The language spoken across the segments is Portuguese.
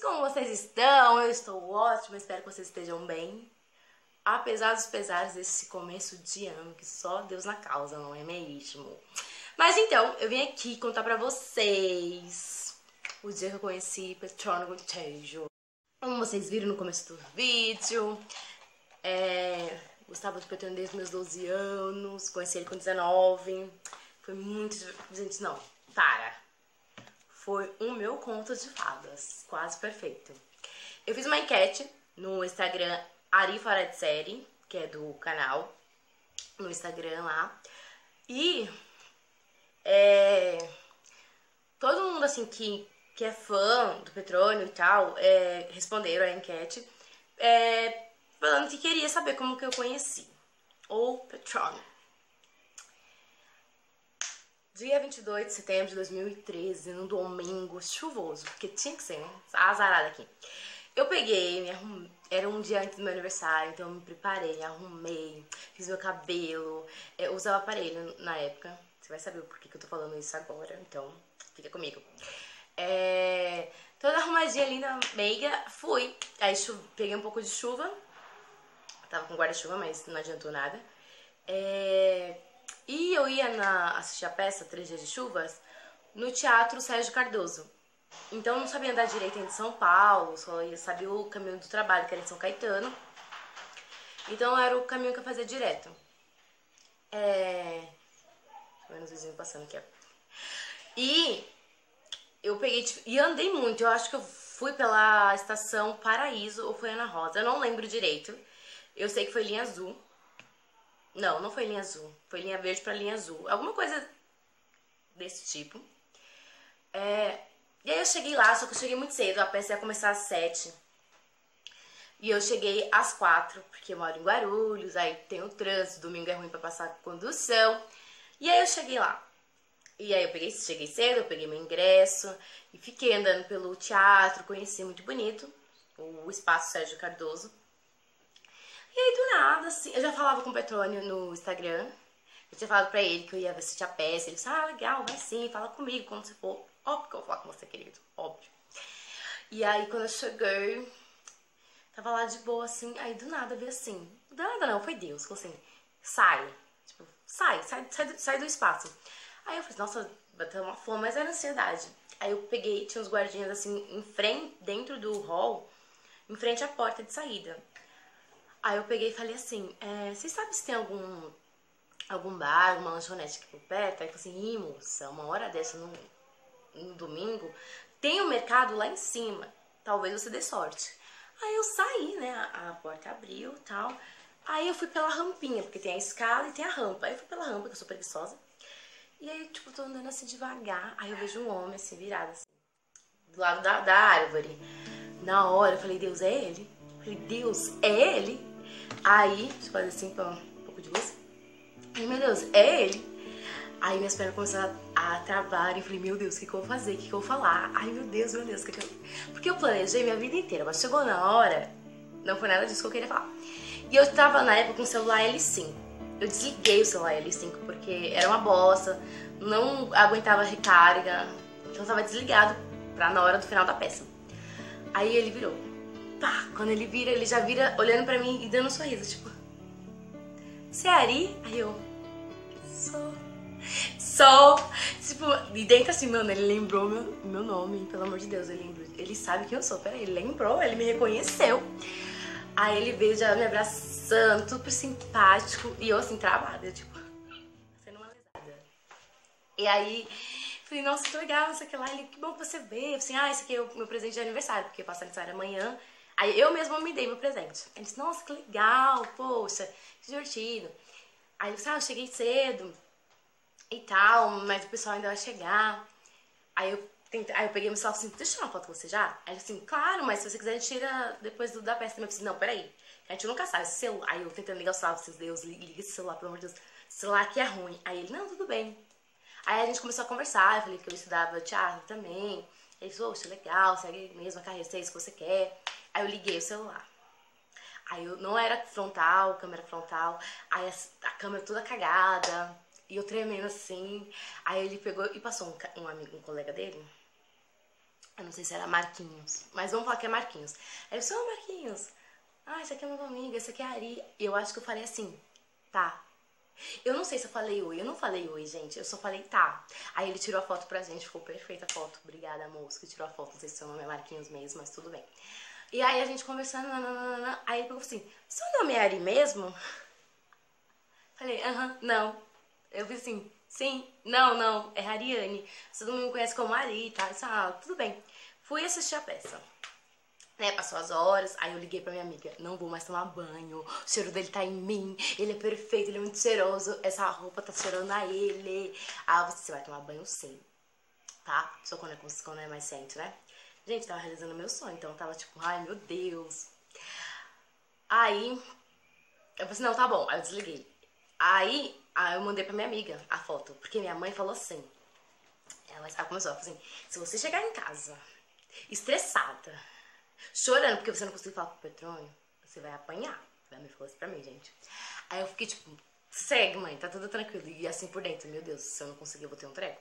Como vocês estão? Eu estou ótima, espero que vocês estejam bem. Apesar dos pesares desse começo de ano, que só Deus na causa, não é mesmo? Mas então, eu vim aqui contar pra vocês o dia que eu conheci Petrônio Tejo. Como vocês viram no começo do vídeo, é, gostava do Petrônio desde meus 12 anos, conheci ele com 19. Foi muito. Gente, não, para foi o meu conto de fadas, quase perfeito. Eu fiz uma enquete no Instagram Ari Fora de Série, que é do canal, no Instagram lá. E é, todo mundo assim que, que é fã do Petrônio e tal, é, responderam a enquete é, falando que queria saber como que eu conheci o Petrônio. Dia 22 de setembro de 2013, num domingo chuvoso, porque tinha que ser, né? Azarada aqui. Eu peguei, me arrumei, era um dia antes do meu aniversário, então eu me preparei, me arrumei, fiz meu cabelo, eu é, usava aparelho na época. Você vai saber por que, que eu tô falando isso agora, então fica comigo. É, toda arrumadinha linda, meiga, fui. Aí peguei um pouco de chuva, tava com guarda-chuva, mas não adiantou nada. É, e eu ia na, assistir a peça Três Dias de Chuvas no Teatro Sérgio Cardoso. Então eu não sabia andar direito em São Paulo, só sabia o caminho do trabalho, que era em São Caetano. Então era o caminho que eu fazia direto. É. Vendo os vizinhos passando aqui, ó. E eu peguei tipo, e andei muito. Eu acho que eu fui pela estação Paraíso ou foi Ana Rosa. Eu não lembro direito. Eu sei que foi linha azul. Não, não foi linha azul. Foi linha verde para linha azul. Alguma coisa desse tipo. É, e aí eu cheguei lá, só que eu cheguei muito cedo. A peça ia começar às sete. E eu cheguei às quatro, porque eu moro em Guarulhos, aí tem o trânsito, domingo é ruim para passar condução. E aí eu cheguei lá. E aí eu peguei, cheguei cedo, eu peguei meu ingresso e fiquei andando pelo teatro, conheci muito bonito o espaço Sérgio Cardoso. E aí, do nada, assim, eu já falava com o Petrônio no Instagram. Eu tinha falado pra ele que eu ia assistir a peça. Ele disse, ah, legal, vai sim, fala comigo quando você for. Óbvio que eu vou falar com você, querido, óbvio. E aí, quando eu cheguei, tava lá de boa, assim, aí do nada veio assim. Do nada não, foi Deus, falou assim, sai. Tipo, sai, sai, sai, do, sai do espaço. Aí eu falei, nossa, bateu uma fome, mas era ansiedade. Aí eu peguei, tinha uns guardinhas assim, em frente, dentro do hall, em frente à porta de saída. Aí eu peguei e falei assim, é, vocês sabem se tem algum, algum bar, uma lanchonete aqui por perto? Aí eu falei assim, Ih, moça, uma hora dessa no, no domingo, tem um mercado lá em cima, talvez você dê sorte. Aí eu saí, né, a, a porta abriu tal, aí eu fui pela rampinha, porque tem a escada e tem a rampa. Aí eu fui pela rampa, que eu sou preguiçosa, e aí, tipo, tô andando assim devagar, aí eu vejo um homem assim, virado assim, do lado da, da árvore. Na hora eu falei, Deus, é ele? Eu falei, Deus, é ele? Aí, deixa eu fazer assim pra um pouco de luz. Ai, meu Deus, é ele. Aí minhas pernas começaram a, travar e falei, meu Deus, o que, que eu vou fazer? O que, que eu vou falar? Ai, meu Deus, meu Deus, o que, que eu... Porque eu planejei minha vida inteira, mas chegou na hora, não foi nada disso que eu queria falar. E eu tava na época com o celular L5. Eu desliguei o celular L5 porque era uma bosta, não aguentava recarga, então tava desligado pra na hora do final da peça. Aí ele virou, pá, quando ele vira, ele já vira olhando pra mim e dando um sorriso, tipo, você é Ari? Aí eu, sou. Sou. Tipo, e dentro assim, mano, ele lembrou meu, meu nome, pelo amor de Deus, ele lembra. Ele sabe quem eu sou, peraí, ele lembrou, ele me reconheceu. Aí ele veio já me abraçando, super simpático, e eu assim, travada, tipo, sendo uma lesada. E aí, falei, nossa, que legal, não sei o que lá. Ele, que bom que você veio. Assim, ah, esse aqui é o meu presente de aniversário, porque eu passo aniversário amanhã. Aí eu mesma me dei meu presente. Ele disse, nossa, que legal, poxa, que divertido. Aí eu disse, ah, eu cheguei cedo e tal, mas o pessoal ainda vai chegar. Aí eu, tentei, aí eu peguei meu celular assim, deixa eu tirar uma foto com você já? Aí ele assim, claro, mas se você quiser, a gente tira depois do, da peça. Eu disse, não, peraí, a gente nunca sabe. Celular, aí eu tentando ligar o celular, vocês, Deus, liga esse celular, pelo amor de Deus. Celular aqui é ruim. Aí ele, não, tudo bem. Aí a gente começou a conversar, eu falei que eu estudava teatro também. Ele falou, poxa, legal, segue mesmo a carreira, se é isso que você quer. Aí eu liguei o celular. Aí eu não era frontal, câmera frontal. Aí a, a câmera toda cagada. E eu tremendo assim. Aí ele pegou e passou um, um amigo, um colega dele. Eu não sei se era Marquinhos, mas vamos falar que é Marquinhos. Aí eu disse, ô Marquinhos, ah, esse aqui é meu amigo, esse aqui é a Ari. Eu acho que eu falei assim, tá. Eu não sei se eu falei oi, eu não falei oi, gente, eu só falei tá. Aí ele tirou a foto pra gente, ficou perfeita a foto. Obrigada, moço, que tirou a foto. Não sei se seu nome é Marquinhos mesmo, mas tudo bem. E aí a gente conversando, nananana, aí ele falou assim, seu nome é Ari mesmo? Falei, aham, não. Eu fiz assim, sim, não, não, é Ariane. Todo mundo me conhece como Ari, tá? Disse, ah, tudo bem. Fui assistir a peça. Né, passou as horas, aí eu liguei pra minha amiga, não vou mais tomar banho, o cheiro dele tá em mim, ele é perfeito, ele é muito cheiroso, essa roupa tá cheirando a ele. Ah, você vai tomar banho sim, tá? Só quando é, quando é mais sente, né? Gente, tava realizando meu sonho, então tava tipo, ai meu Deus. Aí, eu falei assim, não, tá bom, aí eu desliguei. Aí, aí eu mandei pra minha amiga a foto, porque minha mãe falou assim, ela, ela começou a falar assim, se você chegar em casa estressada, chorando porque você não conseguiu falar com o Petrônio, você vai apanhar. Ela me falou isso pra mim, gente. Aí eu fiquei tipo, segue, mãe, tá tudo tranquilo. E assim por dentro, meu Deus, se eu não conseguir, eu vou ter um treco.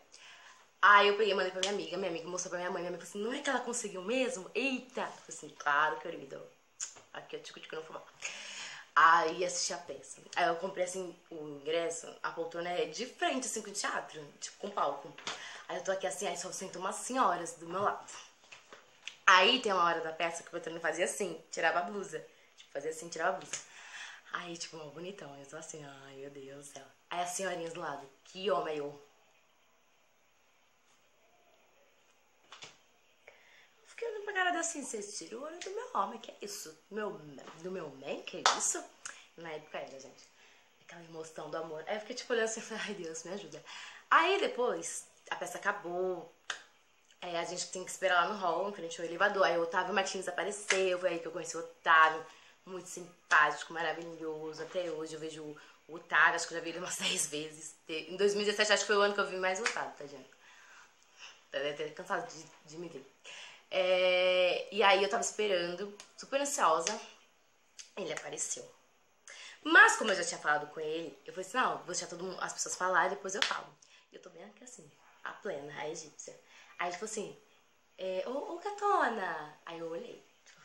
Aí eu peguei mandei pra minha amiga, minha amiga mostrou pra minha mãe, minha mãe falou assim, não é que ela conseguiu mesmo? Eita! Eu falei assim, claro, querida. Aqui é tico tico não fumar. Aí assisti a peça. Aí eu comprei assim o ingresso, a poltrona é de frente assim com o teatro, tipo com palco. Aí eu tô aqui assim, aí só sinto umas senhoras do meu lado. Aí tem uma hora da peça que o Petrônio fazia assim, tirava a blusa. Tipo, fazia assim, tirava a blusa. Aí, tipo, bonitão. Eu tô assim, ai meu Deus do céu. Aí as senhorinhas do lado, que homem eu. Cara assim, vocês tiram o olho do meu homem, que é isso? Do meu, do meu man, que é isso? Na época era, gente. Aquela emoção do amor. Aí eu fiquei tipo olhando assim, falei, ai Deus, me ajuda. Aí depois, a peça acabou, é, a gente tem que esperar lá no hall, em frente ao elevador. Aí o Otávio Martins apareceu, foi aí que eu conheci o Otávio. Muito simpático, maravilhoso. Até hoje eu vejo o Otávio, acho que eu já vi ele umas 10 vezes. Em 2017 acho que foi o ano que eu vi mais o Otávio, tá, gente? Deve ter cansado de, de me ver. É, e aí eu tava esperando, super ansiosa. Ele apareceu. Mas como eu já tinha falado com ele, eu falei assim, não, vou deixar todo mundo, as pessoas falar e depois eu falo. Eu tô bem aqui assim, a plena, a egípcia. Aí ele falou assim, é, ô, ô gatona. Aí eu olhei, tipo,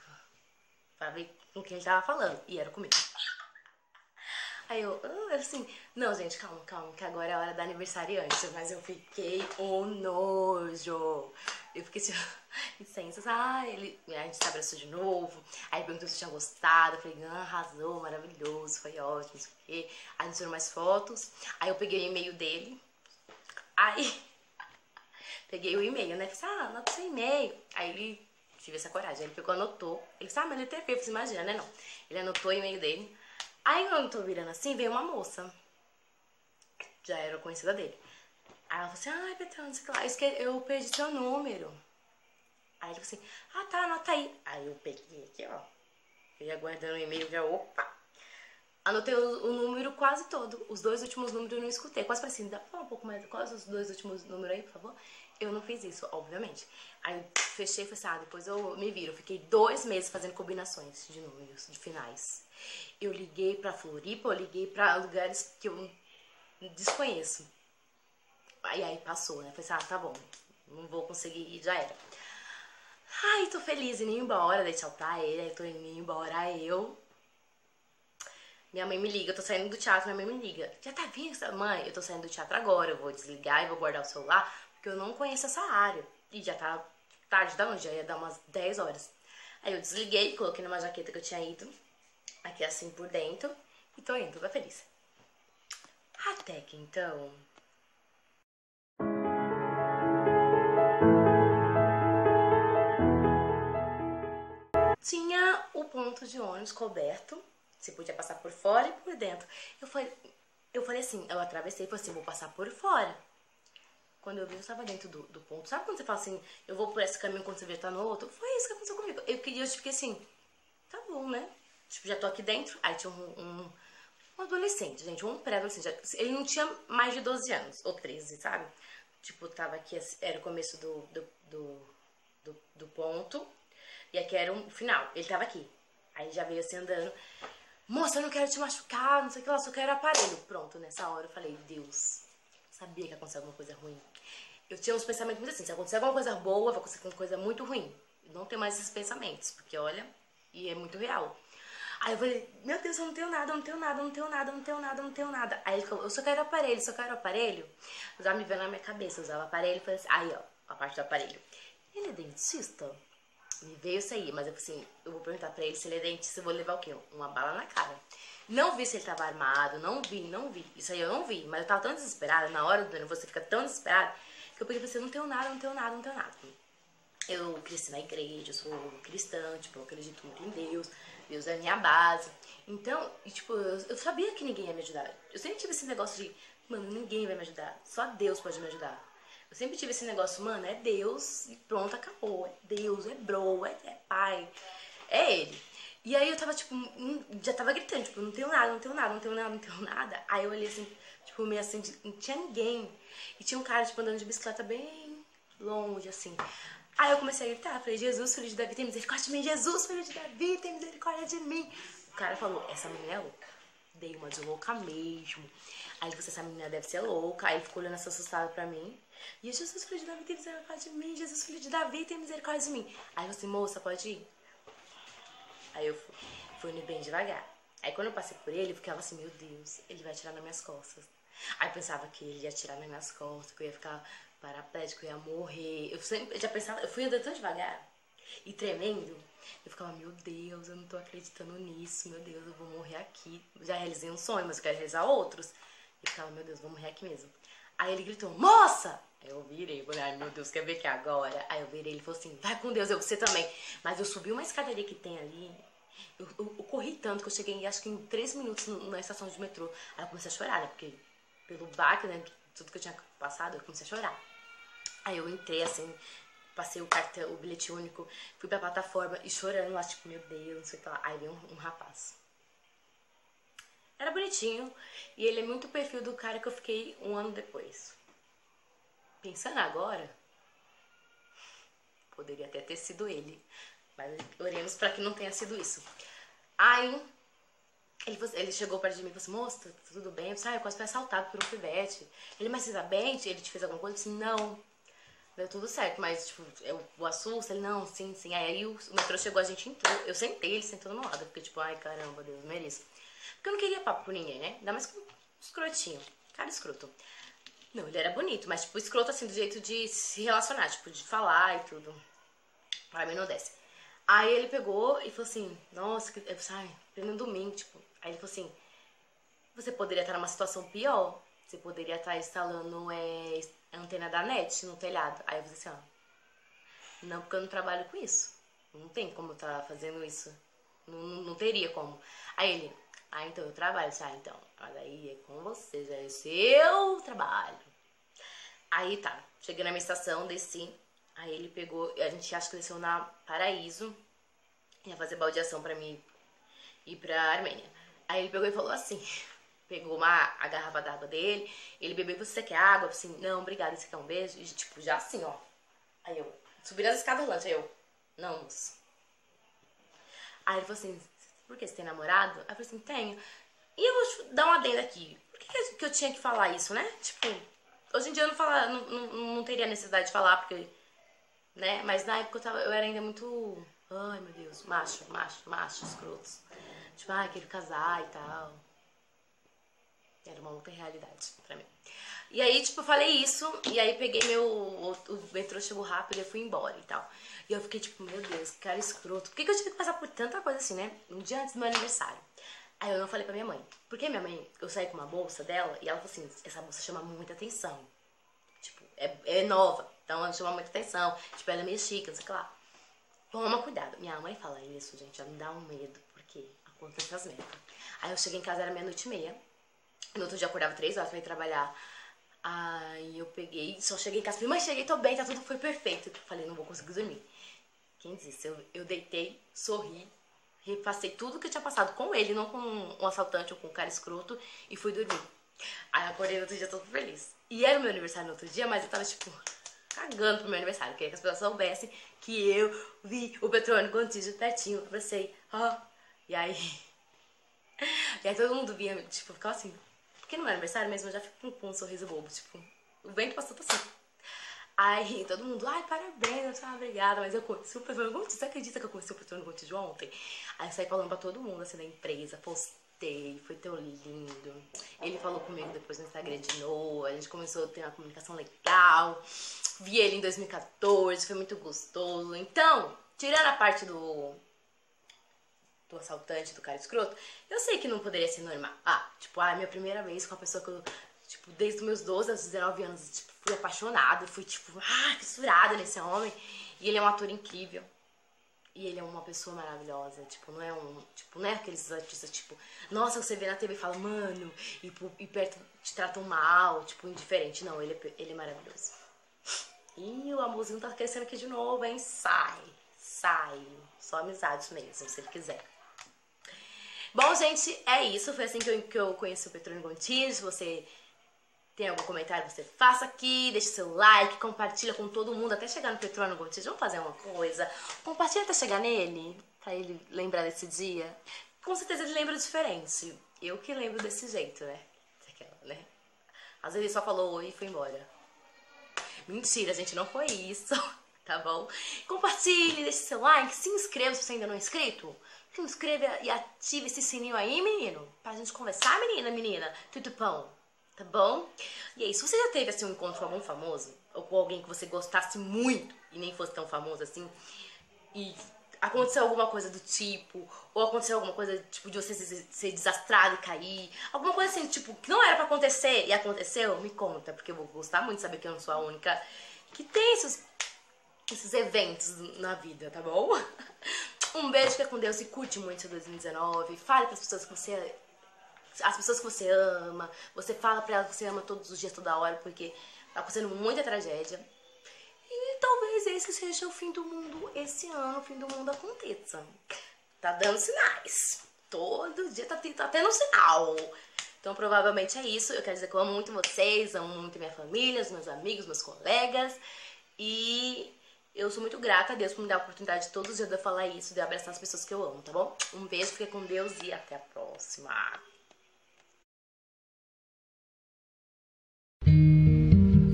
pra ver com quem ele tava falando. E era comigo. Aí eu, uh, assim, não, gente, calma, calma, que agora é a hora da aniversariante. Mas eu fiquei o nojo. Eu fiquei tipo, licença, ah, ele, a gente se abraçou de novo. Aí perguntou se tinha gostado. Eu falei, ah, arrasou, maravilhoso, foi ótimo, não sei o quê. Aí nos mais fotos. Aí eu peguei o e-mail dele. Aí peguei o e-mail, né? Falei, ah, anota seu e-mail. Aí ele tive essa coragem. Ele pegou, anotou. Ele disse, ah, mas ele é TV, você imagina, né? Não. Ele anotou o e-mail dele. Aí quando eu tô virando assim, veio uma moça. Já era conhecida dele. Aí ela falou assim, ai, Petrão, não sei o que lá, eu perdi seu número. Aí ele falou assim, ah tá, anota aí. Aí eu peguei aqui, ó. Eu ia guardando o e-mail, já, opa. Anotei o, o, número quase todo. Os dois últimos números eu não escutei. Quase falei assim, dá pra falar um pouco mais? Quais os dois últimos números aí, por favor? Eu não fiz isso, obviamente. Aí fechei e falei assim, ah, depois eu me viro. Eu fiquei dois meses fazendo combinações de números, de finais. Eu liguei pra Floripa, eu liguei pra lugares que eu desconheço. Aí aí passou, né? Falei assim, ah, tá bom, não vou conseguir ir, já era. Ai, tô feliz indo embora, dei tchau pra ele, aí tô indo embora eu. Minha mãe me liga, eu tô saindo do teatro, minha mãe me liga. Já tá vindo? Mãe, eu tô saindo do teatro agora, eu vou desligar e vou guardar o celular, porque eu não conheço essa área. E já tá tarde da noite, já ia dar umas 10 horas. Aí eu desliguei, coloquei numa jaqueta que eu tinha ido, aqui assim por dentro, e tô indo, tô feliz. Até que então... Tinha o ponto de ônibus coberto, você podia passar por fora e por dentro. Eu falei, eu falei assim, eu atravessei e falei assim, vou passar por fora. Quando eu vi, eu estava dentro do, do ponto. Sabe quando você fala assim, eu vou por esse caminho quando você vê tá no outro? Foi isso que aconteceu comigo. Eu queria, eu fiquei assim, tá bom, né? Tipo, já tô aqui dentro. Aí tinha um, um, um adolescente, gente, um pré-adolescente. Ele não tinha mais de 12 anos, ou 13, sabe? Tipo, tava aqui, era o começo do, do, do, do, do ponto. E aqui era um final. Ele tava aqui. Aí já veio assim andando moça, eu não quero te machucar, não sei o que lá, só quero aparelho. Pronto, nessa hora eu falei, Deus, sabia que ia acontecer alguma coisa ruim. eu tinha uns pensamentos muito assim, se acontecer alguma coisa boa, vai acontecer alguma coisa muito ruim. Não tenho mais esses pensamentos, porque olha, e é muito real. Aí eu falei, meu Deus, eu não tenho nada, eu não tenho nada, eu não tenho nada, eu não tenho nada, eu não tenho nada. Aí ele falou, eu só quero aparelho, só quero aparelho. Já me veio na minha cabeça, eu usava aparelho, falei assim, aí ó, a parte do aparelho. Ele é dentista? Me veio isso aí, mas eu falei assim, eu vou perguntar pra ele se ele é dentista, eu vou levar o quê? Uma bala na cara. Não vi se ele tava armado, não vi, não vi. Isso aí eu não vi, mas eu tava tão desesperada, na hora do você fica tão desesperada, que eu peguei e falei assim, não tenho nada, não tenho nada, não tenho nada. Eu cresci na igreja, eu sou cristã, tipo, eu acredito muito em Deus, Deus é a minha base. Então, e, tipo, eu, eu sabia que ninguém ia me ajudar. Eu sempre tive esse negócio de, mano, ninguém vai me ajudar, só Deus pode me ajudar. Eu sempre tive esse negócio, mano, é Deus e pronto, acabou. É Deus, é bro, é, é pai, é ele. E aí eu tava, tipo, hum, já tava gritando, tipo, não tenho nada, não tenho nada, não tenho nada, não tenho nada. Aí eu olhei assim, tipo, meio assim, não tinha ninguém. E tinha um cara, tipo, andando de bicicleta bem longe, assim. Aí eu comecei a gritar, falei, Jesus, filho de Davi, tem misericórdia de mim, Jesus, filho de Davi, tem misericórdia de mim. O cara falou, essa menina é louca. Dei uma de louca mesmo. Aí ele falou, essa menina deve ser louca. Aí ele ficou olhando assim assustado pra mim. E Jesus, filho de Davi, tem misericórdia de mim, Jesus, filho de Davi, tem misericórdia de mim. Aí eu falei, moça, pode ir? Aí eu fui, fui bem devagar. Aí quando eu passei por ele, eu ficava assim, meu Deus, ele vai atirar nas minhas costas. Aí eu pensava que ele ia atirar nas minhas costas, que eu ia ficar paraplégico, eu ia morrer. Eu sempre eu já pensava, eu fui andando tão devagar e tremendo. Eu ficava, meu Deus, eu não tô acreditando nisso, meu Deus, eu vou morrer aqui. Já realizei um sonho, mas eu quero realizar outros. E ficava, meu Deus, vou morrer aqui mesmo. Aí ele gritou, moça! Aí eu virei, falei, ai meu Deus, quer ver que é agora? Aí eu virei, ele falou assim, vai com Deus, eu você também. Mas eu subi uma escadaria que tem ali, eu, eu, eu corri tanto que eu cheguei, acho que em três minutos na estação de metrô. Aí eu comecei a chorar, né? Porque pelo baque, né? Tudo que eu tinha passado, eu comecei a chorar. Aí eu entrei assim, passei o cartão, o bilhete único, fui pra plataforma e chorando lá, tipo, meu Deus, não sei o que lá. Aí veio um, um rapaz. Era bonitinho e ele é muito o perfil do cara que eu fiquei um ano depois. Pensando agora, poderia até ter sido ele, mas oremos para que não tenha sido isso. Aí ele, ele chegou perto de mim e falou assim, moça, tá tudo bem? Eu disse, ah, eu quase fui assaltado por um pivete. Ele, mas você tá bem? Ele te fez alguma coisa? Eu disse, não. Deu tudo certo, mas, tipo, eu, o assusto, ele, não, sim, sim. Aí, aí o, o, metrô chegou, a gente entrou. Eu sentei, ele sentou do meu lado. Porque, tipo, ai, caramba, Deus, mereço. Porque eu não queria papo com ninguém, né? Ainda mais com um escrotinho. Cara escroto. Não, ele era bonito, mas, tipo, escroto, assim, do jeito de se relacionar, tipo, de falar e tudo. Pra mim não desce. Aí ele pegou e falou assim, nossa, que... eu falei, ai, pleno domingo, tipo. Aí ele falou assim, você poderia estar numa situação pior. Você poderia estar instalando é, a antena da net no telhado. Aí eu falei assim, ó. Não, porque eu não trabalho com isso. Não tem como estar tá fazendo isso. Não, não teria como. Aí ele, ah, então eu trabalho. Ah, então, mas aí é com você, já é seu trabalho. Aí tá, cheguei na minha estação, desci. Aí ele pegou, a gente acha que desceu na Paraíso. Ia fazer baldeação pra mim ir pra Armênia. Aí ele pegou e falou assim: pegou uma, a garrafa d'água dele, ele bebeu, você quer água? Eu assim, não, obrigada, você quer um beijo? E tipo, já assim, ó. Aí eu, subi as escadas rolantes, aí eu, não, moço. Aí ele falou assim, por que você tem namorado? Aí eu falei assim, tenho. E eu vou dar uma adenda aqui. Por que, que eu tinha que falar isso, né? Tipo, hoje em dia eu não, fala, não, não, não teria necessidade de falar, porque, né? Mas na época eu, tava, eu era ainda muito, ai meu Deus, macho, macho, macho, escrotos. Tipo, ai, quero casar e tal. Era uma outra realidade pra mim. E aí, tipo, eu falei isso, e aí peguei meu. O, o metrô chegou rápido e eu fui embora e tal. E eu fiquei tipo, meu Deus, que cara escroto. Por que, que eu tive que passar por tanta coisa assim, né? Um dia antes do meu aniversário. Aí eu não falei pra minha mãe. Porque minha mãe, eu saí com uma bolsa dela e ela falou assim: essa bolsa chama muita atenção. Tipo, é, é nova, então ela chama muita atenção. Tipo, ela é meio chique, não sei o que lá. Toma cuidado. Minha mãe fala isso, gente, já me dá um medo, porque acontece as merdas. Aí eu cheguei em casa, era meia-noite e meia. No outro dia eu acordava três horas pra ir trabalhar. Aí eu peguei, só cheguei em casa, falei, mãe, cheguei, tô bem, tá tudo foi perfeito. Falei, não vou conseguir dormir. Quem disse? Eu, eu deitei, sorri, repassei tudo que eu tinha passado com ele, não com um assaltante ou com um cara escroto, e fui dormir. Aí eu acordei no outro dia todo feliz. E era o meu aniversário no outro dia, mas eu tava tipo cagando pro meu aniversário. Queria que as pessoas soubessem que eu vi o Petrônio Contígio pertinho. Eu pensei, ó. Oh. E aí. E aí todo mundo vinha, tipo, ficava assim, porque não é aniversário mesmo, eu já fico com, um sorriso bobo, tipo, o vento passou assim. Aí todo mundo, ai, parabéns, eu obrigada, mas eu conheci o Petrônio Gontijo. Você acredita que eu conheci o Petrônio Gontijo ontem? Aí eu saí falando pra todo mundo, assim, da empresa, postei, foi tão lindo. Ele falou comigo depois no Instagram de novo, a gente começou a ter uma comunicação legal. Vi ele em 2014, foi muito gostoso. Então, tirando a parte do do assaltante, do cara escroto, eu sei que não poderia ser normal. Ah, tipo, ah, minha primeira vez com a pessoa que eu, tipo, desde os meus 12 aos 19 anos, tipo, fui apaixonada, fui, tipo, ah, fissurada nesse homem. E ele é um ator incrível. E ele é uma pessoa maravilhosa, tipo, não é um, tipo, não é aqueles artistas, tipo, nossa, você vê na TV e fala, mano, e, e perto te tratam mal, tipo, indiferente. Não, ele é, ele é maravilhoso. E o amorzinho tá crescendo aqui de novo, hein? Sai, sai. Só amizades mesmo, se ele quiser. Bom, gente, é isso. Foi assim que eu, que eu conheci o Petrônio Gontijo. Se você tem algum comentário, você faça aqui, deixe seu like, compartilha com todo mundo até chegar no Petrônio Gontijo. Vamos fazer uma coisa. Compartilha até chegar nele, pra ele lembrar desse dia. Com certeza ele lembra diferente. Eu que lembro desse jeito, né? né? Às vezes ele só falou oi e foi embora. Mentira, gente, não foi isso. Tá bom? Compartilhe, deixe seu like, se inscreva se você ainda não é inscrito se inscreva e ative esse sininho aí, menino. Pra gente conversar, menina, menina. Tudo bom? Tá bom? E aí, se você já teve assim um encontro com algum famoso, ou com alguém que você gostasse muito e nem fosse tão famoso assim, e aconteceu alguma coisa do tipo, ou aconteceu alguma coisa tipo de você ser desastrado e cair, alguma coisa assim, tipo, que não era para acontecer e aconteceu, me conta, porque eu vou gostar muito de saber que eu não sou a única que tem esses, esses eventos na vida, tá bom? Um beijo, fica com Deus e curte muito 2019. Fale para as pessoas que você as pessoas que você ama, você fala para elas que você ama todos os dias, toda hora, porque tá acontecendo muita tragédia. E talvez esse seja o fim do mundo esse ano, o fim do mundo aconteça. Tá dando sinais. Todo dia tá, tá tendo um sinal. Então provavelmente é isso. Eu quero dizer que eu amo muito vocês, amo muito minha família, os meus amigos, meus colegas. E eu sou muito grata a Deus por me dar a oportunidade de todos os dias de eu falar isso, de eu abraçar as pessoas que eu amo, tá bom? Um beijo, fique com Deus e até a próxima.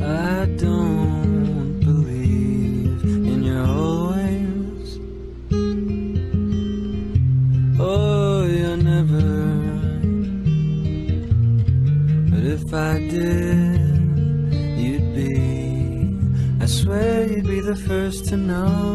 I don't to know.